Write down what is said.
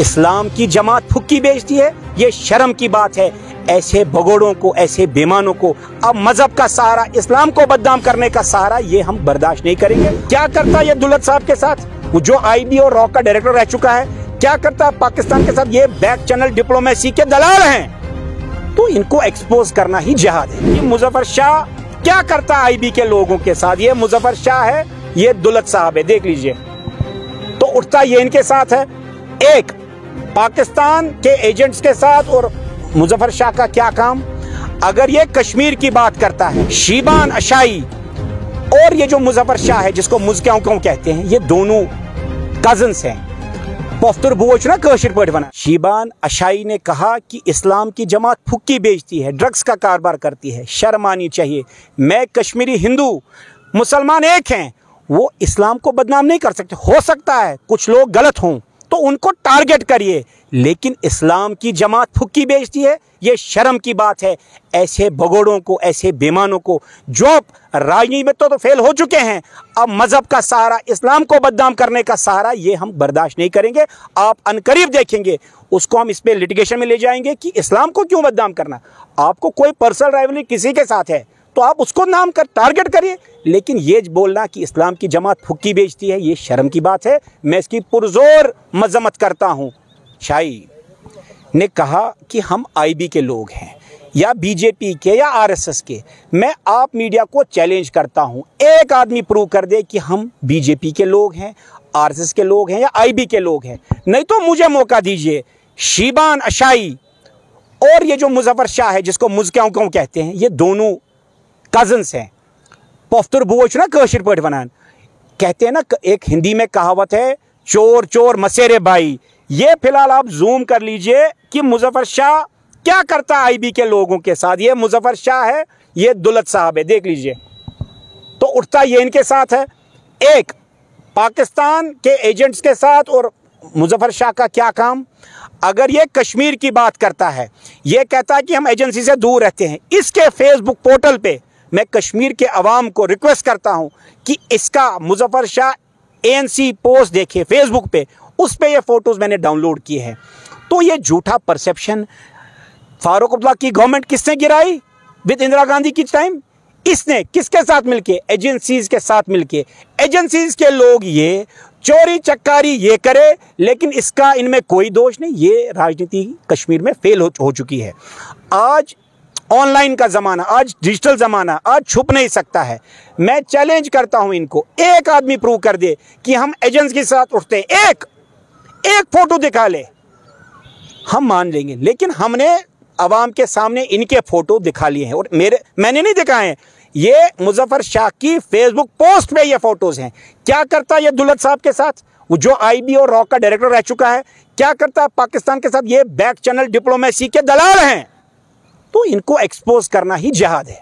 इस्लाम की जमात फुक्की बेचती है, ये शर्म की बात है। ऐसे भगोड़ों को, ऐसे बेमानों को, अब मज़हब का सहारा, इस्लाम को बदनाम करने का सहारा, ये हम बर्दाश्त नहीं करेंगे। क्या करता ये दुलत साहब के साथ? वो जो आईबी और रॉक का डायरेक्टर रह चुका है, क्या करता है? पाकिस्तान के साथ ये बैक चैनल डिप्लोमेसी के दलाल हैं। तो इनको एक्सपोज करना ही जहाद है। ये मुजफ्फर शाह क्या करता आईबी के लोगों के साथ? ये मुजफ्फर शाह है, ये दुलत साहब है, देख लीजिए। तो उठता ये इनके साथ है। एक पाकिस्तान के एजेंट्स के साथ और मुजफ्फर शाह का क्या काम? अगर ये कश्मीर की बात करता है, शीबान अशाई और ये जो मुजफ्फर शाह है, जिसको मुजक्याओं क्यों कहते हैं, ये दोनों कजन्स हैं। पोफ्तर बोच ना कशिर पट बना। शीबान अशाई ने कहा कि इस्लाम की जमात फुक्की बेचती है, ड्रग्स का कारोबार करती है, शर्म आनी चाहिए। मैं कश्मीरी हिंदू, मुसलमान एक हैं, वो इस्लाम को बदनाम नहीं कर सकते। हो सकता है कुछ लोग गलत हों तो उनको टारगेट करिए। लेकिन इस्लाम की जमात फुक्की बेचती है ये शर्म की बात है। ऐसे भगोड़ों को ऐसे बेमानों को जो राजनीति में तो, तो फेल हो चुके हैं अब मज़हब का सहारा इस्लाम को बदनाम करने का सहारा ये हम बर्दाश्त नहीं करेंगे। आप अनकरीब देखेंगे उसको हम इस पर लिटिगेशन में ले जाएँगे कि इस्लाम को क्यों बदनाम करना। आपको कोई पर्सनल राइवली किसी के साथ है तो आप उसको नाम कर टारगेट करिए। लेकिन ये बोलना कि इस्लाम की जमात फुक्की बेचती है, ये शर्म की बात है। मैं इसकी पुरजोर मजम्मत करता हूँ। शाही ने कहा कि हम आईबी के लोग हैं, या बीजेपी के, या आरएसएस के। मैं आप मीडिया को चैलेंज करता हूँ। एक आदमी प्रूव कर दे कि हम बीजेपी के लोग हैं आरएसएस के लोग हैं, या आईबी के लोग हैं। नहीं तो मुझे मौका दीजिए। शीबान अशाई और ये जो मुजफ्फर शाह है, जिसको मुजक्याओं क्यों कहते हैं, ये दोनों कजन्स हैं। पोफ्तर बोच ना पट बनान। कहते हैं ना एक हिंदी में कहावत है, चोर चोर, मसेरे भाई। ये फ़िलहाल आप जूम कर लीजिए कि मुजफ्फर शाह क्या करता है आईबी के लोगों के साथ। ये मुजफ्फर शाह है, ये दुलत साहब है, देख लीजिए। तो उठता ये इनके साथ है। एक, पाकिस्तान के एजेंट्स के साथ और मुजफ्फर शाह का क्या काम? अगर ये कश्मीर की बात करता है, ये कहता है कि हम एजेंसी से दूर रहते हैं। इसके फेसबुक पोर्टल पे मैं कश्मीर के अवाम को रिक्वेस्ट करता हूँ कि इसका मुजफ्फर शाह एएनसी पोस्ट देखे फेसबुक पे, उस पर ये फ़ोटोज़ मैंने डाउनलोड किए हैं। तो ये झूठा परसेप्शन फारूक अब्दुल्ला की गवर्नमेंट किसने गिराई? विद इंदिरा गांधी की टाइम इसने किसके साथ मिलके? एजेंसीज के साथ मिलके। एजेंसीज के लोग ये, चोरी चक्कारी ये करे, लेकिन इसका इनमें कोई दोष नहीं, ये राजनीति कश्मीर में फेल हो चुकी है। आज ऑनलाइन का ज़माना, आज डिजिटल ज़माना, आज छुप नहीं सकता है। मैं चैलेंज करता हूँ इनको। एक आदमी प्रूव कर दे कि हम एजेंट्स के साथ उठते हैं। एक एक फ़ोटो दिखा ले। हम मान लेंगे, लेकिन हमने आवाम के सामने इनके फ़ोटो दिखा लिए हैं। और मेरे, मैंने नहीं दिखाए हैं। ये मुजफ्फर शाह की फेसबुक पोस्ट पे ये फ़ोटोज़ हैं। क्या करता ये दुलत साहब के साथ? वो जो आईबी और रॉक का डायरेक्टर रह चुका है। क्या करता है पाकिस्तान के साथ? ये बैक चैनल डिप्लोमेसी के दलाल हैं। तो इनको एक्सपोज करना ही जहाद है।